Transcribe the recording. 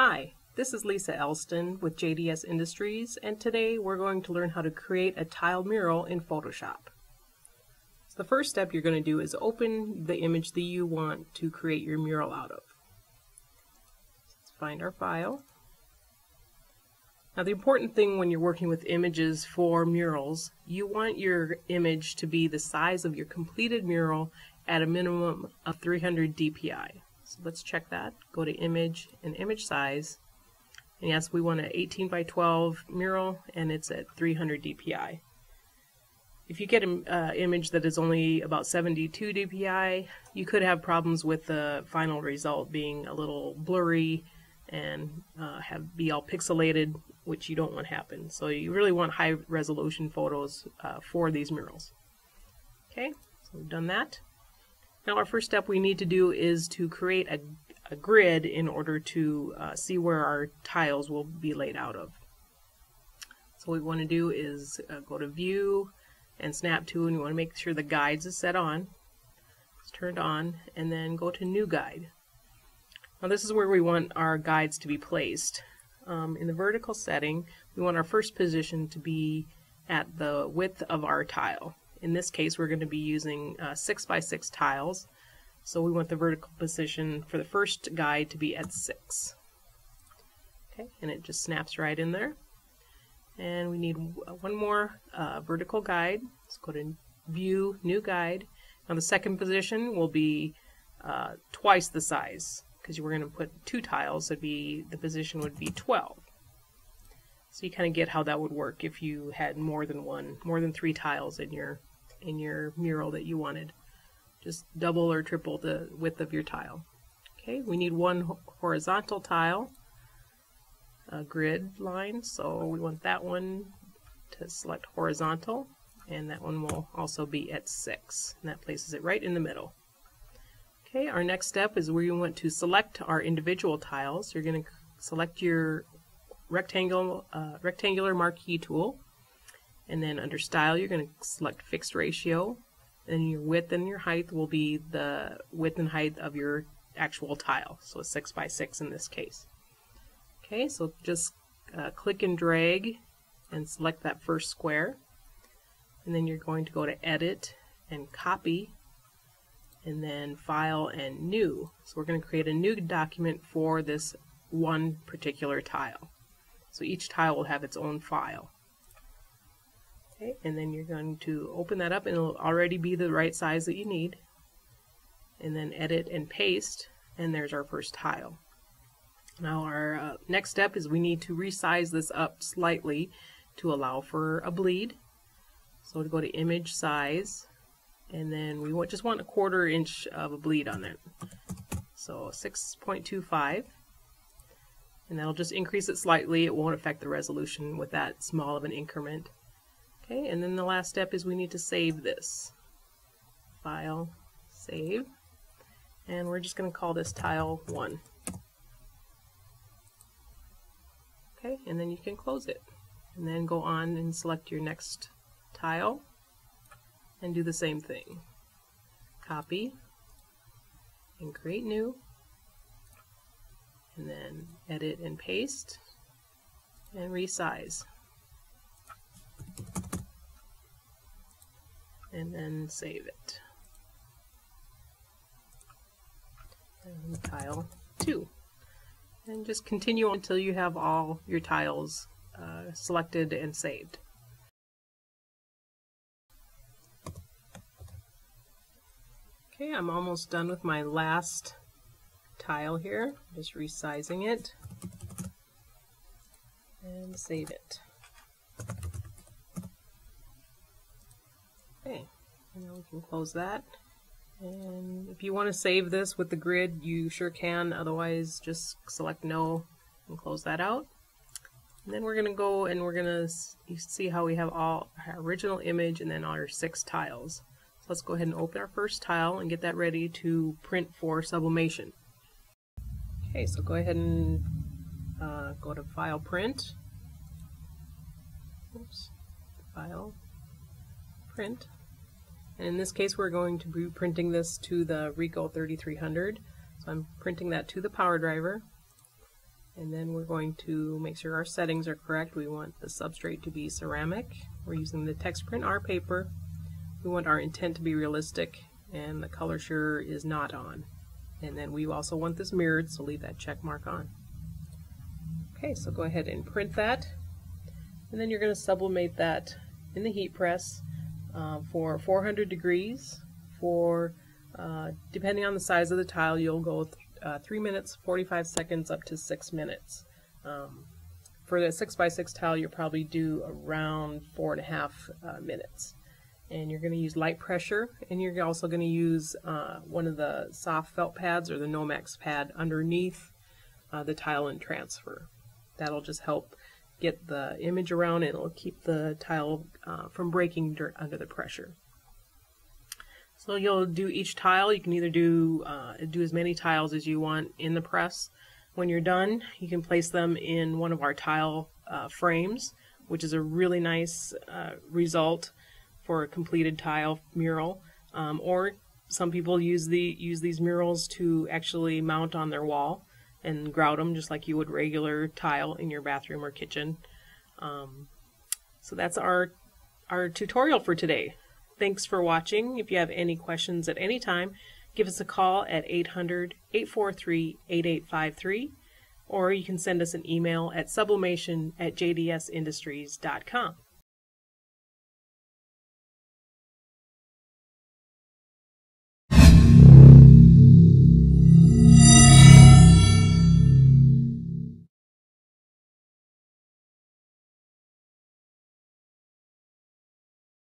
Hi, this is Lisa Elston with JDS Industries and today we're going to learn how to create a tile mural in Photoshop. So the first step you're going to do is open the image that you want to create your mural out of. Let's find our file. Now the important thing when you're working with images for murals, you want your image to be the size of your completed mural at a minimum of 300 dpi. So let's check that. Go to image and image size. And yes, we want an 18 by 12 mural and it's at 300 dpi. If you get an uh, image that is only about 72 dpi, you could have problems with the final result being a little blurry and uh, have be all pixelated, which you don't want to happen. So you really want high resolution photos uh, for these murals. Okay, so we've done that. Now our first step we need to do is to create a, a grid in order to uh, see where our tiles will be laid out of. So what we want to do is uh, go to view and snap to and you want to make sure the guides is set on. It's turned on and then go to new guide. Now this is where we want our guides to be placed. Um, in the vertical setting we want our first position to be at the width of our tile. In this case, we're going to be using uh, 6 by 6 tiles. So we want the vertical position for the first guide to be at 6. Okay, and it just snaps right in there. And we need one more uh, vertical guide. Let's go to View, New Guide. Now the second position will be uh, twice the size because we're going to put two tiles. So be the position would be 12. So you kind of get how that would work if you had more than one, more than three tiles in your in your mural that you wanted. Just double or triple the width of your tile. Okay, we need one horizontal tile, a grid line, so we want that one to select horizontal, and that one will also be at 6, and that places it right in the middle. Okay, our next step is where you want to select our individual tiles. You're going to select your rectangle, uh, rectangular marquee tool, and then under style, you're going to select fixed ratio. And your width and your height will be the width and height of your actual tile. So it's 6 by 6 in this case. Okay, so just uh, click and drag and select that first square. And then you're going to go to edit and copy and then file and new. So we're going to create a new document for this one particular tile. So each tile will have its own file. Okay, and then you're going to open that up and it'll already be the right size that you need. And then edit and paste, and there's our first tile. Now our uh, next step is we need to resize this up slightly to allow for a bleed. So to go to image size, and then we want, just want a quarter inch of a bleed on it. So 6.25, and that'll just increase it slightly. It won't affect the resolution with that small of an increment. Okay, and then the last step is we need to save this. File, save, and we're just going to call this tile 1. Okay, and then you can close it. And then go on and select your next tile and do the same thing. Copy and create new and then edit and paste and resize. And then save it. And tile 2. And just continue until you have all your tiles uh, selected and saved. Okay, I'm almost done with my last tile here. Just resizing it and save it. Okay, now we can close that. And if you want to save this with the grid, you sure can. Otherwise, just select no and close that out. And then we're going to go and we're going to see how we have all our original image and then our six tiles. So let's go ahead and open our first tile and get that ready to print for sublimation. Okay, so go ahead and uh, go to File Print. Oops. File Print. And in this case, we're going to be printing this to the Ricoh 3300. So I'm printing that to the power driver. And then we're going to make sure our settings are correct. We want the substrate to be ceramic. We're using the TexPrint-R paper. We want our intent to be realistic and the ColorSure is not on. And then we also want this mirrored, so leave that check mark on. Okay, so go ahead and print that. And then you're going to sublimate that in the heat press uh, for 400 degrees for, uh, depending on the size of the tile, you'll go th uh, 3 minutes, 45 seconds, up to 6 minutes. Um, for the 6 by 6 tile, you'll probably do around 4.5 uh, minutes. And you're going to use light pressure, and you're also going to use uh, one of the soft felt pads or the Nomex pad underneath uh, the tile and transfer. That'll just help get the image around and it'll keep the tile uh, from breaking under the pressure. So you'll do each tile. You can either do uh, do as many tiles as you want in the press. When you're done, you can place them in one of our tile uh, frames, which is a really nice uh, result for a completed tile mural. Um, or some people use the use these murals to actually mount on their wall and grout them just like you would regular tile in your bathroom or kitchen. Um, so that's our our tutorial for today. Thanks for watching. If you have any questions at any time, give us a call at 800-843-8853 or you can send us an email at sublimation at jdsindustries.com.